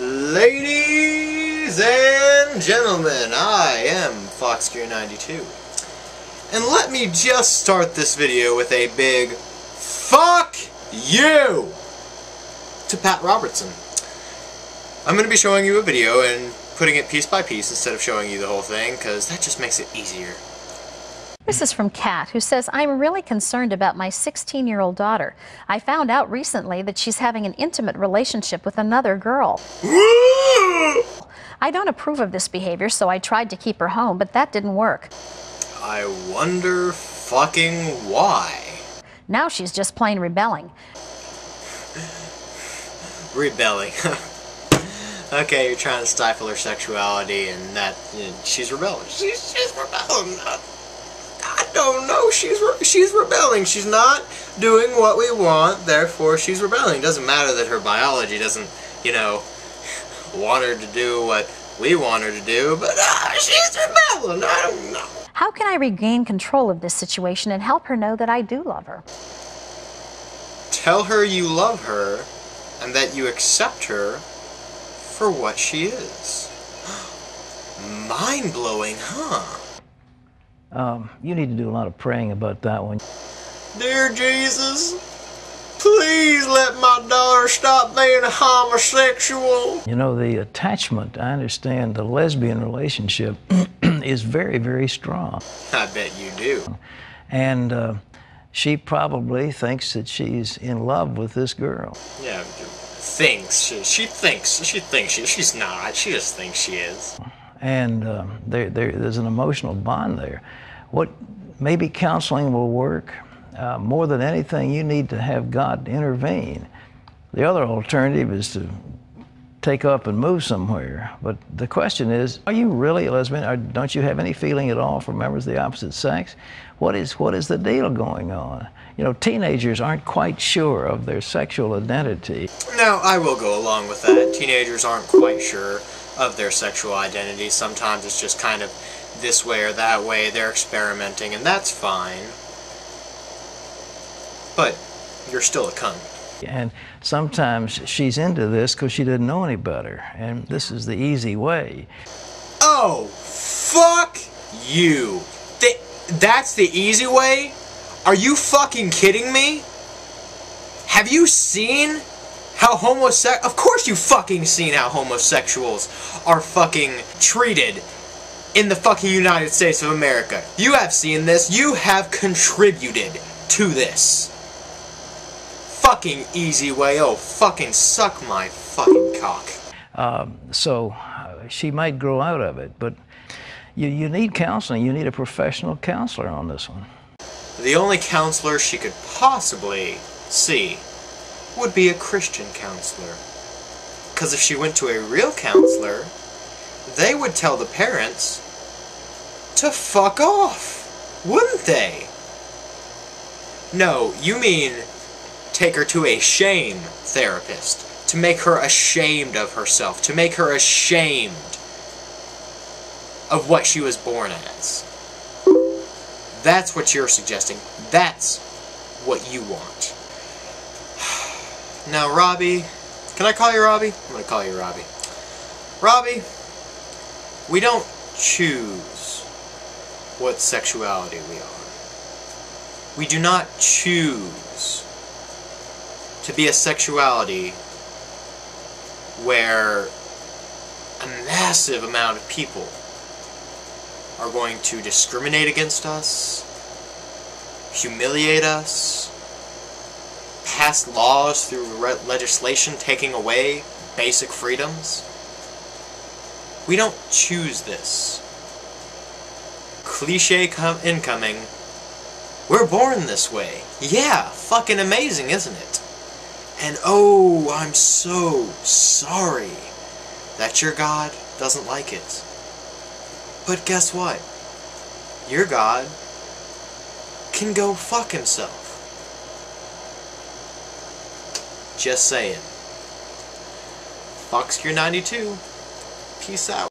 Ladies and gentlemen, I am FoxGear92. And let me just start this video with a big FUCK YOU to Pat Robertson. I'm going to be showing you a video and putting it piece by piece instead of showing you the whole thing, because that just makes it easier. This is from Kat, who says, I'm really concerned about my 16 year old daughter. I found out recently that she's having an intimate relationship with another girl. I don't approve of this behavior, so I tried to keep her home, but that didn't work. I wonder fucking why. Now she's just plain rebelling. Rebelling. okay, you're trying to stifle her sexuality, and that you know, she's rebelling. She's she's rebelling. Don't know. She's re she's rebelling. She's not doing what we want. Therefore, she's rebelling. It doesn't matter that her biology doesn't, you know, want her to do what we want her to do, but uh, she's rebelling. I don't know. How can I regain control of this situation and help her know that I do love her? Tell her you love her and that you accept her for what she is. Mind blowing, huh? Um, you need to do a lot of praying about that one. Dear Jesus, please let my daughter stop being a homosexual. You know, the attachment, I understand the lesbian relationship is very, very strong. I bet you do. And uh, she probably thinks that she's in love with this girl. Yeah, thinks. She, she thinks. She thinks she She's not. She just thinks she is and um, there, there, there's an emotional bond there. What maybe counseling will work. Uh, more than anything, you need to have God intervene. The other alternative is to take up and move somewhere. But the question is, are you really a lesbian? Or don't you have any feeling at all for members of the opposite sex? What is, what is the deal going on? You know, teenagers aren't quite sure of their sexual identity. Now, I will go along with that. Teenagers aren't quite sure of their sexual identity. Sometimes it's just kind of this way or that way. They're experimenting, and that's fine. But you're still a cunt. And sometimes she's into this because she didn't know any better. And this is the easy way. Oh, fuck you. Th that's the easy way? Are you fucking kidding me? Have you seen how homosex- Of course you fucking seen how homosexuals are fucking treated in the fucking United States of America. You have seen this. You have contributed to this. Fucking easy way. Oh, fucking suck my fucking cock. Um, so uh, she might grow out of it, but you, you need counseling. You need a professional counselor on this one. The only counselor she could possibly see would be a Christian counselor. Because if she went to a real counselor, they would tell the parents to fuck off, wouldn't they? No, you mean take her to a shame therapist, to make her ashamed of herself, to make her ashamed of what she was born as. That's what you're suggesting. That's what you want. Now, Robbie, can I call you Robbie? I'm going to call you Robbie. Robbie, we don't choose what sexuality we are. We do not choose to be a sexuality where a massive amount of people are going to discriminate against us, humiliate us, pass laws through legislation taking away basic freedoms. We don't choose this. Cliche incoming. We're born this way. Yeah, fucking amazing, isn't it? And oh, I'm so sorry that your God doesn't like it. But guess what? Your God can go fuck himself. Just saying. FoxGear92. Peace out.